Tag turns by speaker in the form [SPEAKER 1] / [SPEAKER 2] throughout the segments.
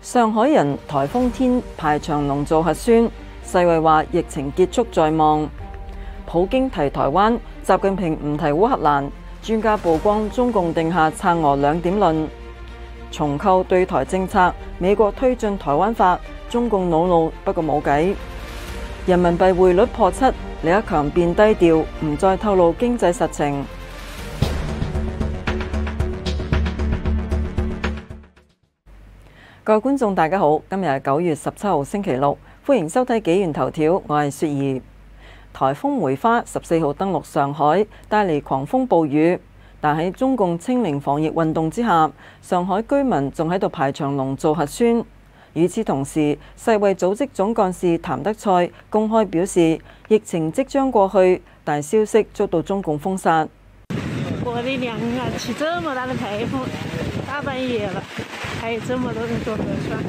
[SPEAKER 1] 上海人台风天排长龙做核酸，世卫话疫情结束在望。普京提台湾，习近平唔提乌克兰。专家曝光中共定下撐俄两点论。重构对台政策，美国推进台湾法，中共恼怒不过冇计。人民币汇率破七，李克强变低调，唔再透露经济实情。各位觀眾，大家好，今日係九月十七號星期六，歡迎收睇《紀元頭條》，我係雪兒。颱風梅花十四號登陸上海，帶嚟狂風暴雨，但喺中共清零防疫運動之下，上海居民仲喺度排長龍做核酸。與此同時，世衛組織總幹事譚德塞公開表示，疫情即將過去，但消息遭到中共封殺。
[SPEAKER 2] 我的娘啊！起這麼大的颱風，大半夜了，还有这么多人做核酸。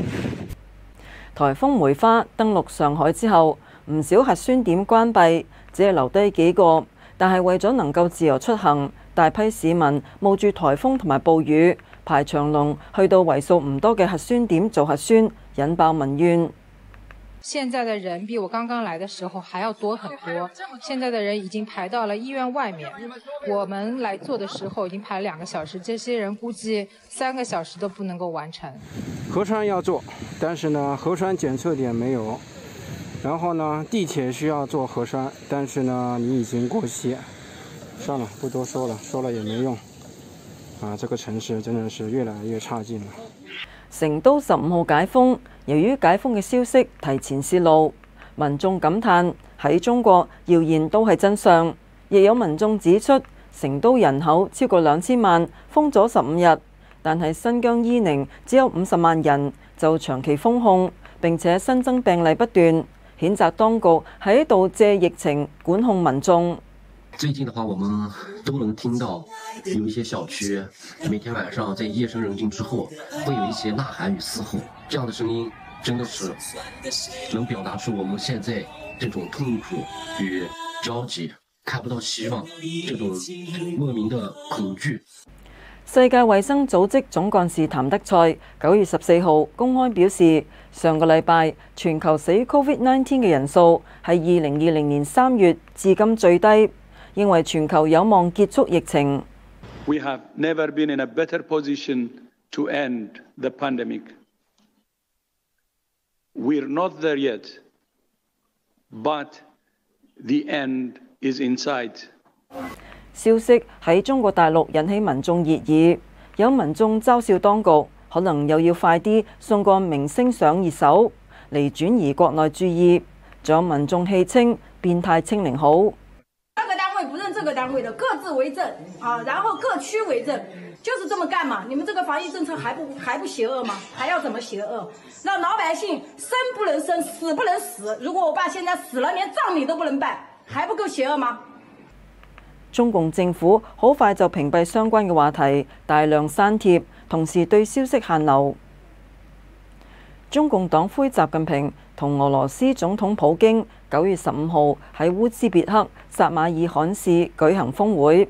[SPEAKER 1] 台风梅花登陆上海之后，唔少核酸点关闭，只系留低几个。但系为咗能够自由出行，大批市民冒住台风同埋暴雨排长龙，去到为数唔多嘅核酸点做核酸，引爆民怨。
[SPEAKER 3] 現在的人比我刚刚来的时候还要多很多。现在的人已经排到了医院外面。我们来做的时候已经排了两个小时，这些人估计三个小时都不能够完成。
[SPEAKER 4] 核酸要做，但是呢，核酸检测点没有。然后呢，地铁需要做核酸，但是呢，你已经过期。算了，不多说了，说了也没用。啊，这个城市真的是越来越差劲了。
[SPEAKER 1] 成都十五號解封，由於解封嘅消息提前泄露，民眾感嘆喺中國謠言都係真相。亦有民眾指出，成都人口超過兩千萬，封咗十五日，但係新疆伊寧只有五十萬人，就長期封控，並且新增病例不斷，譴責當局喺度借疫情管控民眾。
[SPEAKER 5] 最近的話，我們都能聽到有一些小區每天晚上在夜深人靜之後，會有一些吶喊與嘶吼，這樣的聲音真的是能表达出我们现在这种痛苦与焦急，看不到希望，这种莫名的恐惧。
[SPEAKER 1] 世界卫生组织总干事谭德塞九月十四号公开表示，上个礼拜全球死於 Covid-19 嘅人数系二零二零年三月至今最低。认为全球有望结束疫情。
[SPEAKER 6] We have never been in a better position to end the pandemic. We're not there yet, but the end is in sight.
[SPEAKER 1] 消息喺中國大陸引起民眾熱議，有民眾嘲笑當局可能又要快啲送個明星上熱搜嚟轉移國內注意，仲有民眾戲稱變態清零好。
[SPEAKER 7] 這個單位的各自為政啊，然後各區為政，就是这么干嘛？你们这个防疫政策还不还不邪恶吗？还要怎么邪恶？让老百姓生不能生，死不能死。如果我爸现在死了，连葬礼都不能办，还不够邪恶吗？
[SPEAKER 1] 中共政府好快就屏蔽相关嘅话题，大量删帖，同时对消息限流。中共党魁习近平同俄罗斯总统普京九月十五号喺乌兹别克撒马尔罕市举行峰会，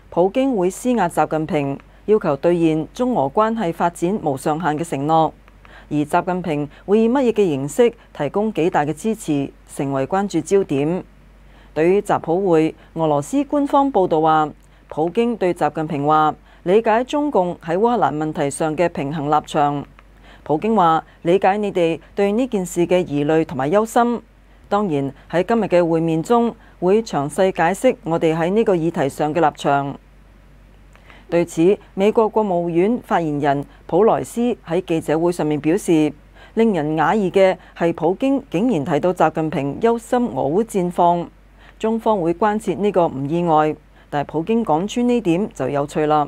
[SPEAKER 1] 普京會施壓習近平，要求兑現中俄關係發展無上限嘅承諾，而習近平會以乜嘢嘅形式提供幾大嘅支持，成為關注焦點。對於習普會，俄羅斯官方報導話，普京對習近平話，理解中共喺烏克蘭問題上嘅平衡立場，普京話理解你哋對呢件事嘅疑慮同埋憂心。當然喺今日嘅會面中會詳細解釋我哋喺呢個議題上嘅立場。對此，美國國務院發言人普萊斯喺記者會上面表示，令人訝異嘅係普京竟然提到習近平憂心俄烏戰況，中方會關切呢個唔意外，但係普京講穿呢點就有趣啦。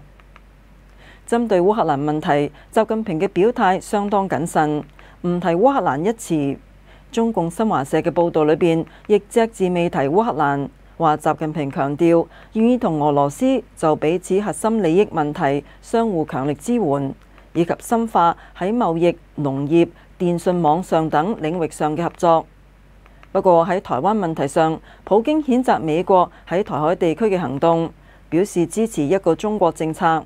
[SPEAKER 1] 針對烏克蘭問題，習近平嘅表態相當謹慎，唔提烏克蘭一詞。中共新华社嘅報導裏邊亦隻字未提烏克蘭，話習近平強調願意同俄羅斯就彼此核心利益問題相互強力支援，以及深化喺貿易、農業、電信網上等領域上嘅合作。不過喺台灣問題上，普京譴責美國喺台海地區嘅行動，表示支持一個中國政策。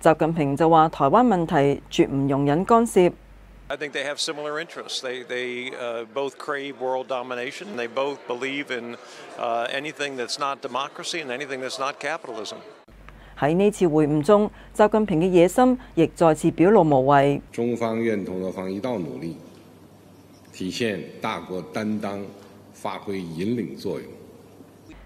[SPEAKER 1] 習近平就話：台灣問題絕唔容忍干涉。
[SPEAKER 8] I think they have similar interests. They, they uh, both crave world domination. They both believe in uh, anything that's not democracy and anything that's not capitalism.
[SPEAKER 1] 喺呢次會晤中，習近平嘅野心亦再次表露無遺。
[SPEAKER 9] 中方願同俄方一道努力，體現大國擔當，發揮引領作用。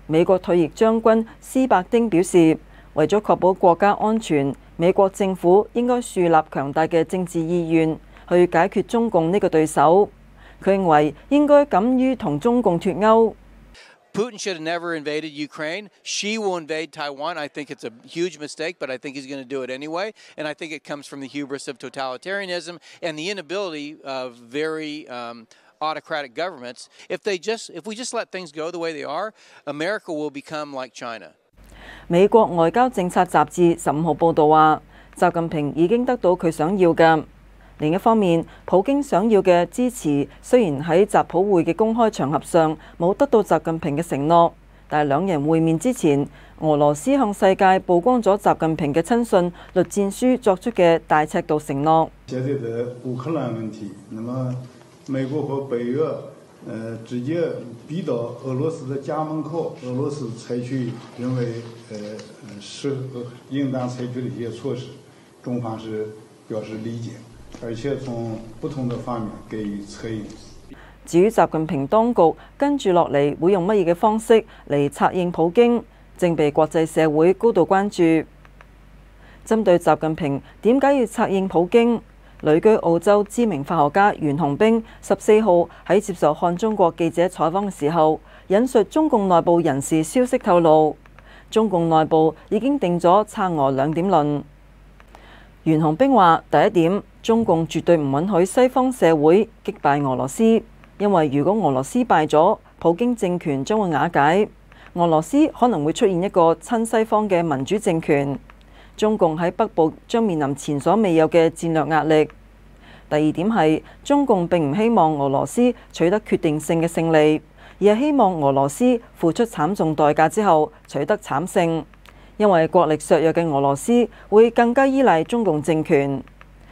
[SPEAKER 1] 美國退役將軍斯伯丁表示，為咗確保國家安全，美國政府應該樹立強大嘅政治意願。去解決中共呢個對手，佢認為應該敢於同中共脱歐。
[SPEAKER 10] Putin should have never invaded Ukraine. She will invade Taiwan. I think it's a huge mistake, but I think he's going to do it anyway. And I think it comes from the hubris of totalitarianism and the inability of very um, autocratic governments. If they just, if we just let things go the way they are, America will become like China.
[SPEAKER 1] 美國外交政策雜誌十五號報導話，習近平已經得到佢想要嘅。另一方面，普京想要嘅支持雖然喺習普會嘅公開場合上冇得到習近平嘅承諾，但係兩人會面之前，俄羅斯向世界曝光咗習近平嘅親信栗戰書作出嘅大尺度承諾。
[SPEAKER 11] 現在的乌克兰問題，那麼美國和北約，呃，直接逼到俄羅斯的家門口，俄羅斯採取認為，呃，適合應當採取的一些措施，中方是表示理解。而且从不同的方面给予策应。
[SPEAKER 1] 至於習近平當局跟住落嚟會用乜嘢嘅方式嚟策應普京，正被國際社會高度關注。針對習近平點解要策應普京，旅居澳洲知名化學家袁洪兵十四號喺接受看中國記者採訪嘅時候，引述中共內部人士消息透露，中共內部已經定咗策俄兩點論。袁洪兵話：第一點，中共絕對唔允許西方社會擊敗俄羅斯，因為如果俄羅斯敗咗，普京政權將會瓦解，俄羅斯可能會出現一個親西方嘅民主政權。中共喺北部將面臨前所未有嘅戰略壓力。第二點係，中共並唔希望俄羅斯取得決定性嘅勝利，而係希望俄羅斯付出慘重代價之後取得慘勝。因為國力削弱嘅俄羅斯會更加依賴中共政權，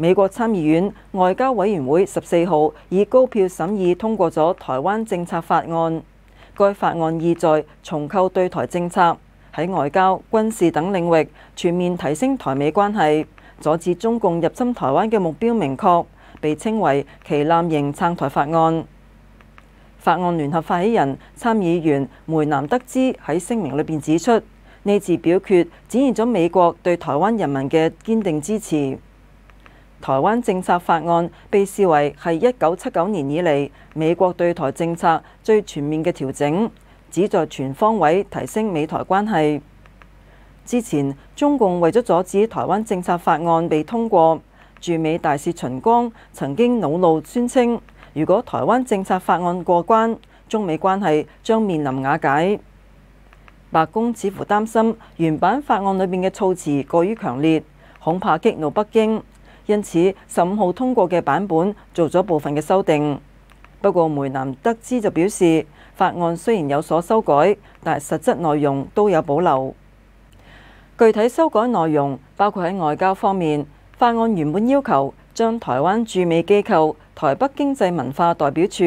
[SPEAKER 1] 美國參議院外交委員會十四號以高票審議通過咗台灣政策法案。該法案意在重構對台政策，喺外交、軍事等領域全面提升台美關係，阻止中共入侵台灣嘅目標明確，被稱為旗艦型撐台法案。法案聯合發起人參議員梅南德茲喺聲明裏邊指出，呢次表決展現咗美國對台灣人民嘅堅定支持。台灣政策法案被視為係一九七九年以嚟美國對台政策最全面嘅調整，旨在全方位提升美台關係。之前中共為咗阻止台灣政策法案被通過，駐美大使秦剛曾經怒怒宣稱，如果台灣政策法案過關，中美關係將面臨瓦解。白宮似乎擔心原版法案裏面嘅措辭過於強烈，恐怕激怒北京。因此，十五號通過嘅版本做咗部分嘅修訂。不過梅南德茲就表示，法案雖然有所修改，但係實質內容都有保留。具體修改內容包括喺外交方面，法案原本要求將台灣駐美機構台北經濟文化代表處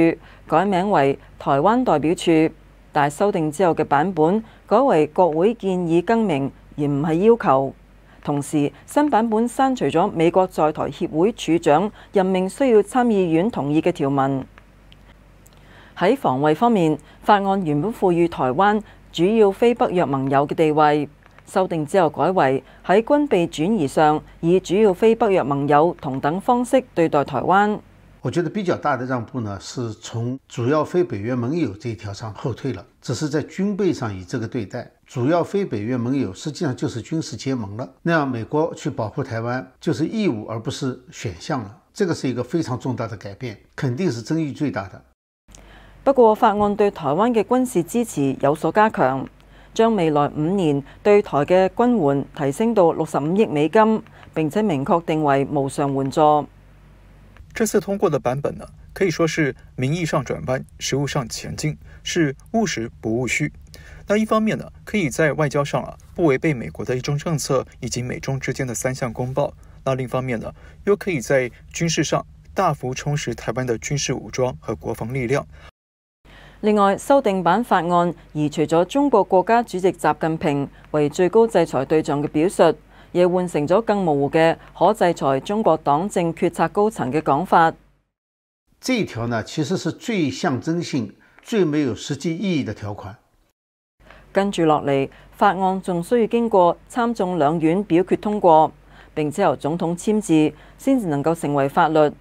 [SPEAKER 1] 改名為台灣代表處，但修訂之後嘅版本改為國會建議更名，而唔係要求。同時，新版本刪除咗美國在台協會處長任命需要參議院同意嘅條文。喺防衛方面，法案原本賦予台灣主要非北約盟友嘅地位，修訂之後改為喺軍備轉移上以主要非北約盟友同等方式對待台灣。
[SPEAKER 12] 我覺得比較大的讓步呢，是從主要非北約盟友這一條上後退了，只是在軍備上以這個對待。主要非北约盟友实际上就是军事结盟了，那样美国去保护台湾就是义务而不是选项了。这个是一个非常重大的改变，肯定是争议最大的。
[SPEAKER 1] 不過法案對台灣嘅軍事支持有所加強，將未來五年對台嘅軍援提升到六十五億美金，並且明確定為無償援助。
[SPEAKER 13] 這次通過的版本呢，可以說是名義上轉彎，實務上前進，是務實不務虛。那一方面呢，可以在外交上啊不违背美国的一中政策以及美中之间的三项公报；那另一方面呢，又可以在军事上大幅充实台湾的军事武装和国防力量。
[SPEAKER 1] 另外，修订版法案移除咗中国国家主席习近平为最高制裁对象嘅表述。亦换成咗更模糊嘅可制裁中国党政决策高层嘅讲法。
[SPEAKER 12] 这一條呢，其实是最象征性、最没有实际意义的条款。
[SPEAKER 1] 跟住落嚟，法案仲需要經過參眾兩院表決通過，並且由總統簽字，先至能夠成為法律。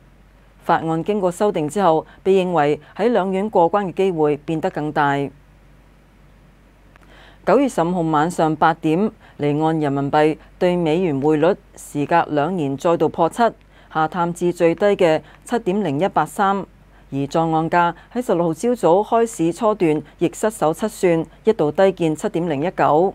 [SPEAKER 1] 法案經過修訂之後，被認為喺兩院過關嘅機會變得更大。九月十五號晚上八點，離岸人民幣對美元匯率時隔兩年再度破七，下探至最低嘅七點零一八三。而在岸價喺十六號朝早開市初段亦失守七算，一度低見七點零一九。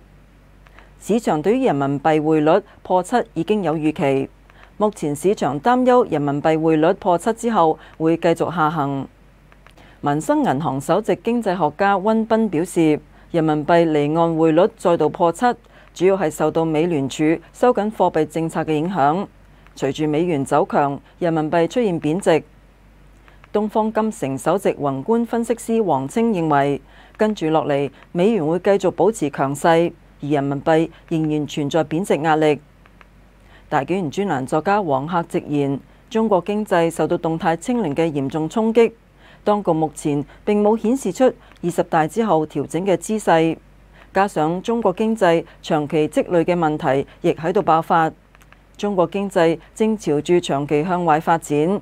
[SPEAKER 1] 市場對於人民幣匯率破七已經有預期，目前市場擔憂人民幣匯率破七之後會繼續下行。民生銀行首席經濟學家溫彬表示，人民幣離岸匯率再度破七，主要係受到美聯儲收緊貨幣政策嘅影響。隨住美元走強，人民幣出現貶值。東方金城首席宏觀分析師黃清認為，跟住落嚟，美元會繼續保持強勢，而人民幣仍然存在貶值壓力。大紀元專欄作家黃客直言，中國經濟受到動態清零嘅嚴重衝擊。當局目前並冇顯示出二十大之後調整嘅姿勢，加上中國經濟長期積累嘅問題亦喺度爆發，中國經濟正朝住長期向外發展，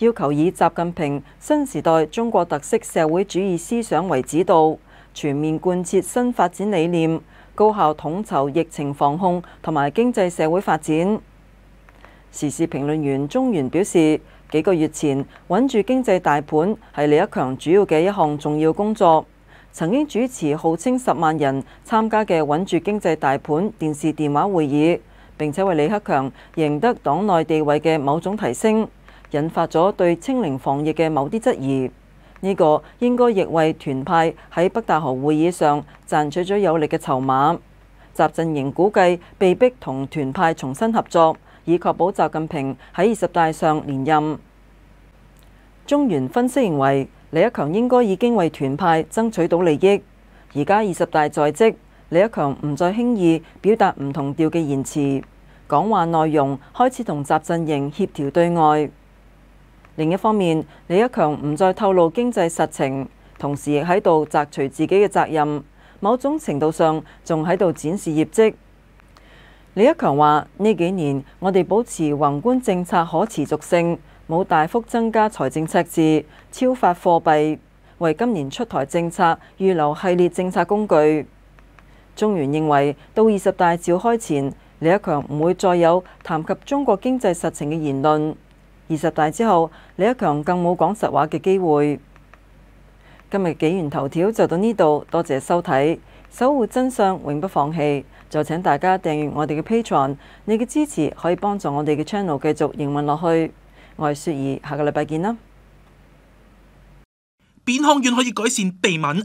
[SPEAKER 1] 要求以習近平新時代中國特色社會主義思想為指導，全面貫徹新發展理念，高效統籌疫情防控同埋經濟社會發展。時事評論員鍾原表示。幾個月前，穩住經濟大盤係李克強主要嘅一項重要工作。曾經主持號稱十萬人參加嘅穩住經濟大盤電視電話會議，並且為李克強贏得黨內地位嘅某種提升，引發咗對清零防疫嘅某啲質疑。呢個應該亦為團派喺北大河會議上賺取咗有力嘅籌碼。習陣營估計被逼同團派重新合作。以確保習近平喺二十大上連任。中原分析認為，李克強應該已經為團派爭取到利益。而家二十大在即，李克強唔再輕易表達唔同調嘅言辭，講話內容開始同習陣營協調對外。另一方面，李克強唔再透露經濟實情，同時亦喺度摘除自己嘅責任，某種程度上仲喺度展示業績。李克強話：呢幾年我哋保持宏觀政策可持續性，冇大幅增加財政赤字、超發貨幣，為今年出台政策預留系列政策工具。中原認為，到二十大召開前，李克強唔會再有談及中國經濟實情嘅言論。二十大之後，李克強更冇講實話嘅機會。今日紀元頭條就到呢度，多謝收睇，守護真相永不放棄。就請大家訂閱我哋嘅 Patreon，你嘅支持可以幫助我哋嘅 channel 繼續營運落去。我係雪兒，下個禮拜見啦。
[SPEAKER 14] 扁康院可以改善鼻敏、